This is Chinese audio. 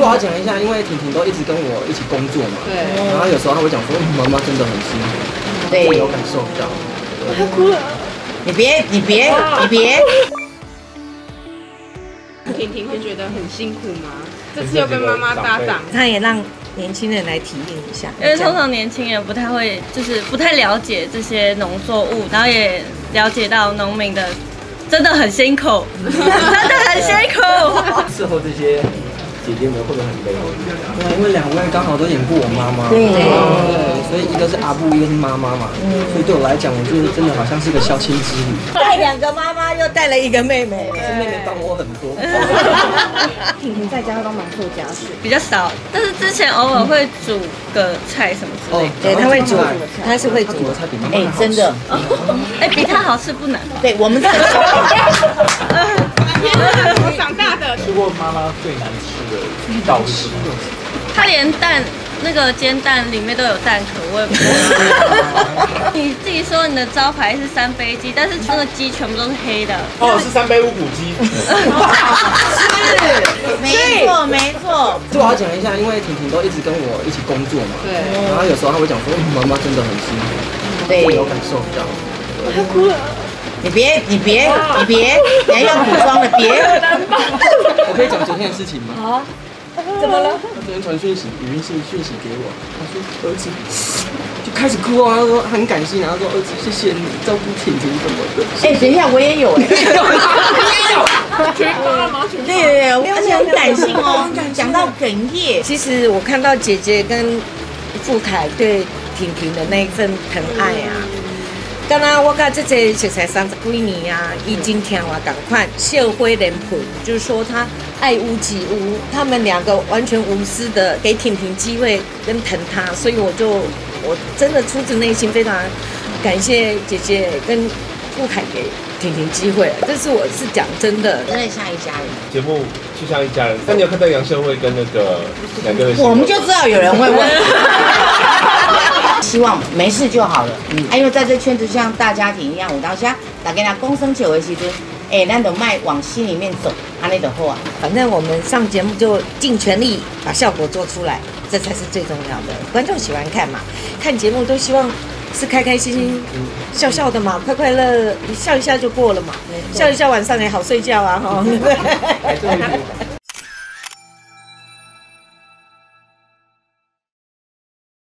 就我要讲一下，因为婷婷都一直跟我一起工作嘛，对，然后有时候她会讲说，嗯妈妈真的很辛苦，对我有感受到。她哭了你别，你别，你别。婷婷会觉得很辛苦吗？这次又跟妈妈搭档，她也让年轻人来体验一下，因为通常年轻人不太会，就是不太了解这些农作物，然后也了解到农民的真的很辛苦，真的很辛苦。伺候这些姐姐们会不会很累？对啊，因为两位刚好都演过我妈妈，对对，所以一个是阿布，一个是妈妈嘛，所以对我来讲，我觉得真的好像是个孝亲之旅。带两个妈妈又带了一个妹妹，是妹妹帮我很多。婷婷在家帮忙做家事，比较少，但是之前偶尔会煮个菜什么之类的。对，她会煮，她是会煮的。菜比妈妈好吃真的，哎、比他好吃不难。对我们这个我长大的，吃过妈妈最难吃的道是什么？他连蛋那个煎蛋里面都有蛋壳，我也不知道。你自己说你的招牌是三杯鸡，但是那个鸡全部都是黑的。哦，是三杯五谷鸡。没错没错，就我要讲一下，因为婷婷都一直跟我一起工作嘛，对，然后有时候她会讲说，嗯妈妈真的很辛苦，对我有感受到。你别，你别，你别，你还要补妆了别。我可以讲昨天的事情吗？好，怎么了？他昨天传讯息，语音信讯息给我，他说儿子就开始哭啊，他说很感谢，然后说儿子谢谢你照顾婷婷什么的。哎，等一下，我也有哎。全发吗？对对对，而且很感性哦，讲到哽咽，其实我看到姐姐跟富凯对婷婷的那一份疼爱啊，刚刚我跟这些小才三十几年啊，已经听我赶快社会人品，就是说他爱屋及乌，他们两个完全无私的给婷婷机会跟疼她，所以我就我真的出自内心非常感谢姐姐跟顾凯给婷婷机会，这是我是讲真的。真的像一家人。节目就像一家人。那你有看到杨秀慧跟那个两个人？我们就知道有人会问。希望没事就好了。嗯，啊，因为在这圈子像大家庭一样，我当下打给他公生球的时阵，哎，咱就卖往心里面走，安尼就好啊。反正我们上节目就尽全力把效果做出来，这才是最重要的。观众喜欢看嘛，看节目都希望是开开心心、笑笑的嘛，快快乐乐，笑一笑就过了嘛，笑一笑晚上也好睡觉啊，哈。